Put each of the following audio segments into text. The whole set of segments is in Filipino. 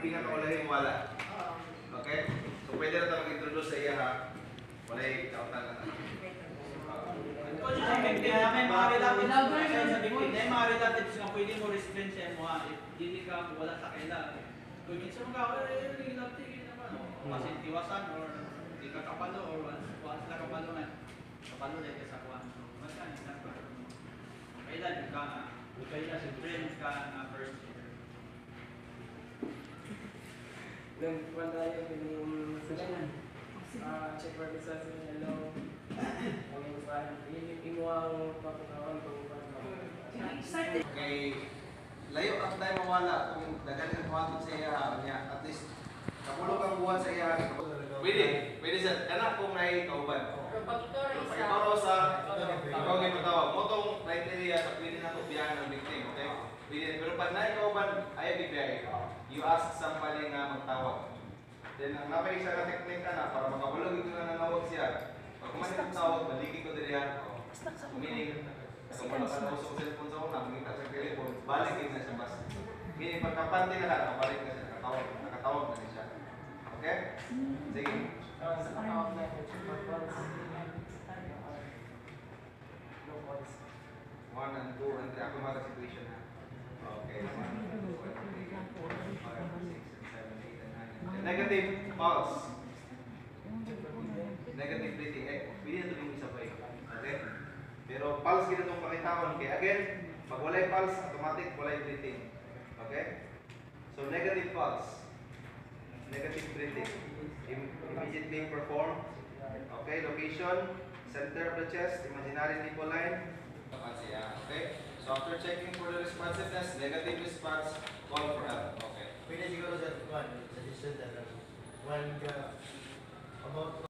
pinakaulahin wala. Okay? So pwede na tayo mag-introduce sa iya ha. Walay kautan na. Kung sa victim, may mga relatives sa victim, may mga relatives nga pwede mo restrain sa mo ha. If Dili ka wala sa kaila. Kung minsan mo ka, eh, relative naman. Kasi tiwasan or di ka kapalo or once na kapalo nga. Kapalo na ka sa kuwan. So, basta hindi na pa. Kailan ka. Kailan si friends ka na first Nang wala yung yung sila Ah, check for the sa hello. Ang usahan, yung imuang papatawan ko Okay. Layo ang tayo mawala kung dagan ang kuhatod sa iya ha. Niya, at least kapulog ang buwan sa iya. Pwede, pwede sir. Kana kung may kauban. Pag ikaw Pag isa. ikaw raw sa ikaw ang ipatawag. Motong criteria sa pwede na ito biyahe ng victim. Okay? Pwede. Pero pag na ikaw ba, ayaw bibiyahe. You ask somebody nga magtawag. Then ang napay isa ka technique ka na para makabulog ito na nanawag siya. Pag kumain ang tawag, baliki ko din yan. Meaning, kung wala ka na usok cellphone sa una, mangita sa telephone, balik din na siya bas. Meaning, pagkapante na ka, nakabalik na siya, nakatawag, nakatawag na siya. Okay? Sige. sa kakawag na calls. One and two and three. Ako mara situation ha. Okay. One, two, and three, four, five, six, Negative, false. Negative breathing. Eh, pwede na tuloy isa pa eh. Okay? Pero pulse gina itong pangitawan. Kaya again, pag wala yung pulse, automatic wala yung breathing. Okay? So negative pulse. Negative breathing. Immediately perform. Okay, location, center of the chest, imaginary nipple line. Okay? So after checking for the responsiveness, negative response, call for help. Okay. Pwede siguro sa 1. said that when the, about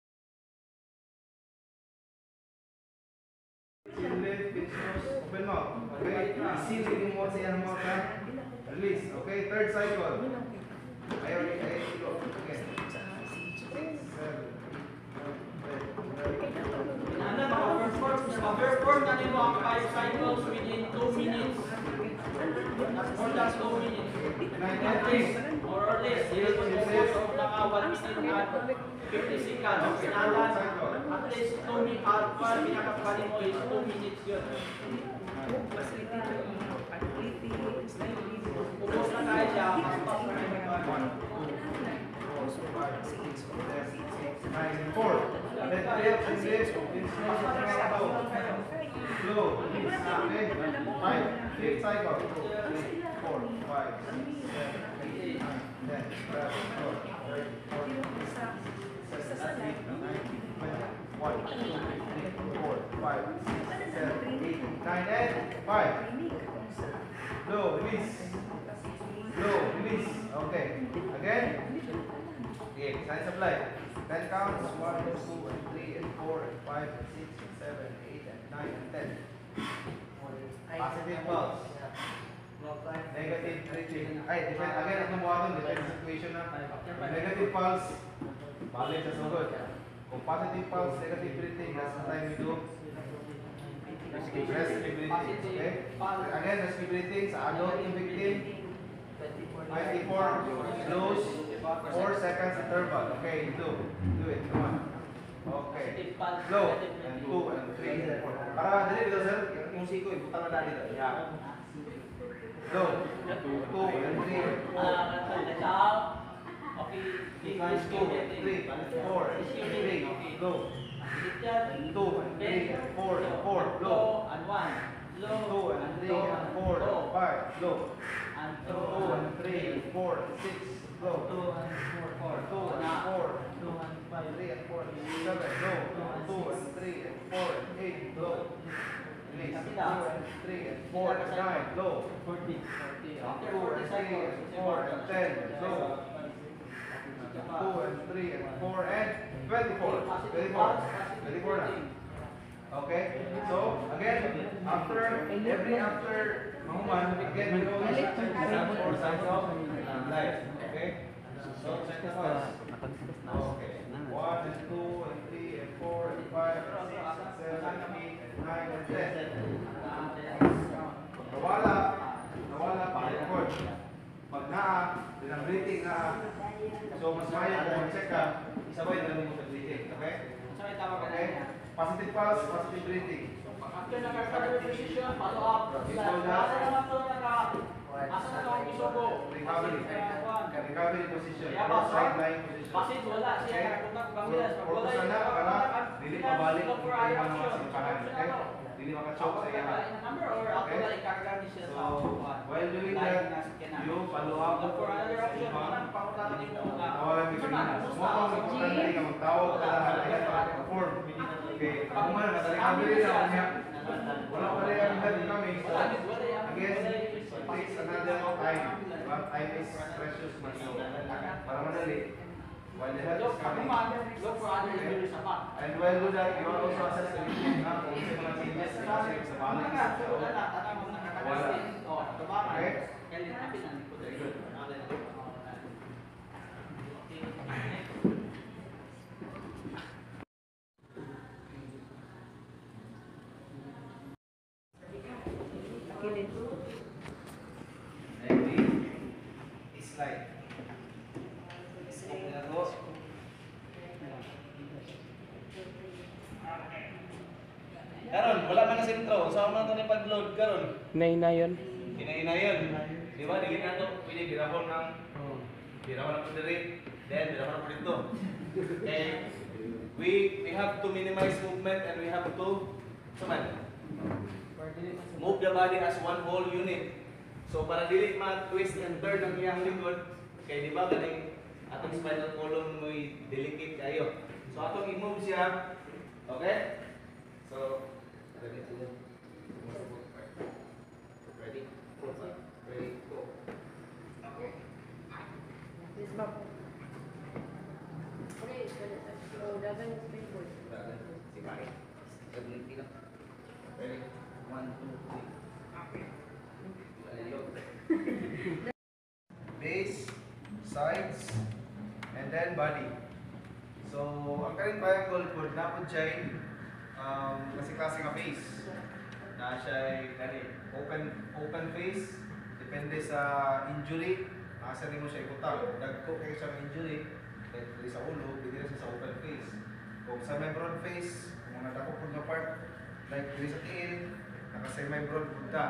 open mouth, okay? Receive within one second mouth release, okay? Third cycle. I already, I go, okay? Perform na nimo ang 5 cycles within 2 minutes. As more 2 minutes. Nine, At ten, least, more or less, dili ko focus of mga 1 minute at 50 seconds. Pinalan, at least 2 minutes, at para pinakapali mo is 2 minutes yun. Ubus na tayo siya, mas pas na kayo magbago. nine, and four. Then three up, and lift, pinch nose, open mouth, go. Slow. Okay. Five. Fifth cycle. Four, five, six, seven, eight, nine, ten, eleven, twelve, thirteen, fourteen, seven, eight, nine, ten, one, two, three, four, five, six, seven, eight, nine, and five. Slow, release. Slow, release. Okay. Again. Okay, of life. Ten counts. One, two, and three, and four, and five, and six, and seven, and eight, and nine, and ten. Positive pulse. Negative breathing. Ay, depend again ang nabuhaton, depende sa situation na. Negative pulse, balik sa sugod. Kung positive pulse, negative breathing, that's the time we do breathing. Okay? Again, breathing sa adult yung victim. 94 slows, 4 seconds interval. Okay, do. Do it. Come on. Okay. Slow. And 2 and 3 and 4. Para dali sir, yung siko, ibutang na dito. Yeah. Slow. 2 and 3 and 4. Okay, Decline 2 and 3 and 4 and 3. Slow. 2 and 3 and 4 and 4. Slow. and one. 2 and 3 and 4 and 5. Slow. and 2 and 3 and 4 and 6. Slow. two and four, four, 2 and 4 two and five, 3 and 4 and 7, low. 2 and 3 and 4 and 8, low. Release. 2 and 3 and 4 and 9, low. forty, forty. 2 After and forty 3 cycles, and 4 and 10, low. 2 and 3 and 4 and 24. 24. 24 na. Okay? So, again, after, every after mahuman, again, we go to exercise or signs of life. Okay? So, check the pulse. Okay. 1 and 2 ng breathing na So, mas maya kung mag-check ka, isabay na mo sa breathing. Okay? Sorry, tama ka okay? Positive pulse, positive breathing. After nagkaroon ng position, follow up. Asa naman ito naka... Asa na ito ang iso ko? Recovery. Recovery position. Side lying position. Basit, wala. Siya nakakunta kung bangilas. Pagwala yung nakakunta. Dili pabalik kung mga sinapahan. Okay? Dili makachoke sa iya. Number Nga. Ano siya. na? Mo kung importante ka magtawag ka lahat. Ayan, perform. Okay. Ako man, madaling kami rin ako niya. Wala pa rin ang dati kami. Again, it takes another time. But time is precious man. So, para madali. While the Look, is coming. sa. And while do that, you are also assess the weakness na kung sa mga changes sa balance. nga, wala. Oh. Okay. Kaya linapin na. Very good. Then we slide. Scope na to. Karon, wala man na sentro. Sa man to ni pag-load karon. Nay na yun. Hinainayon. Di ba dili na to pwede birahon ng birahon ng diri, then birahon ng dito. Okay. We we have to minimize movement and we have to suman. Move the body as one whole unit. So para dili ma-twist and turn ang iyang likod, kay di ba galing atong spinal column mo'y delicate kayo. So atong i-move siya. Okay? So, ready to Ready? Ready? Go. Okay. Sige. Stability lang. Ready? One, two, three. Okay. base, sides, and then body. So, ang kaning napod siya um, kasi klase nga face. Na siya kani open open face, depende sa injury, asa rin mo siya ikutang. Dagko kayo sa injury, dili sa ulo, dili na siya sa open face. Kung sa may broad face, kung mga dako po nga part, like dili sa tiil, naka semi broad po ta.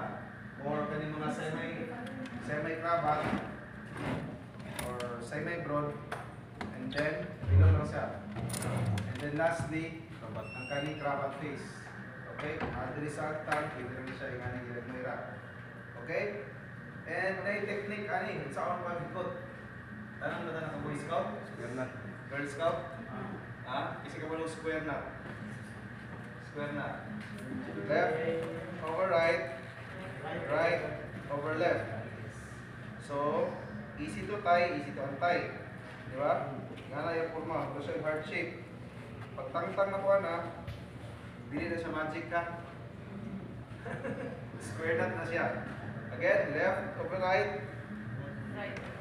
Or kani mga semi semi cravat, or semi-broad, and then below lang siya. And then lastly, ang kaning cravat face. Okay? Adri sa altar, pwede rin siya yung aning ginagmayra. Okay? And na yung technique, ani, sa akong pagikot. Tanong na tanong sa Boy Scout? Square knot. Girl Scout? Ha? Kasi ka walang square knot. Square knot. Left, over right, right, over left. So, easy to tie, easy to untie. Di ba? Nga na yung forma. Ito siya yung heart shape. Pagtangtang na ko na, bili na siya magic ka. Square knot na siya. Again, left over right.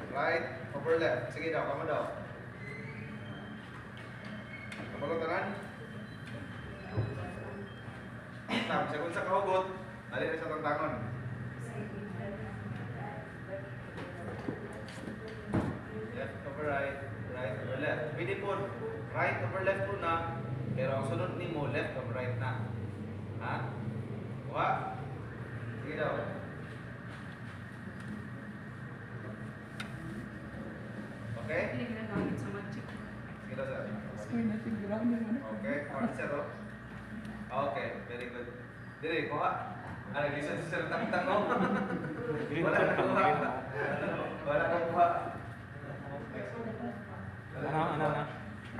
Right over left. Sige daw, kamo daw. Kabalo tanan. Tam, sa kung sa kahugot, dali na sa tangtangon. Left over right, right over left. Pwede po, right over left po na, pero ang sunod ni mo, left over right na. Ha? Kuha? Sige daw. Okay? Sige daw, sir. Okay, very good. Dire, kuha. Ano, listen sa sir tangtang mo. Wala na kuha. Wala na kuha.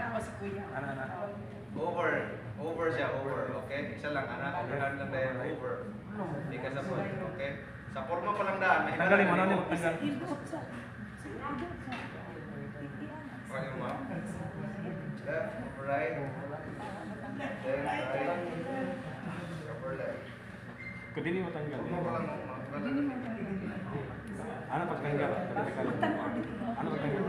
Tama si Kuya. Ano, ano? Over. Over siya, over. Okay? Isa lang, anak. Overhand lang tayo. Over. Ano hindi ka sa point. Okay? Sa forma pa lang daan. Tanggalin mo, ano? Tanggal. Okay, ma'am. Left, right. Then, right. Cover left. Kung hindi mo tanggal. Forma pa lang, ma'am. Ano pagtanggal? Ano pagtanggal? Ano pagtanggal?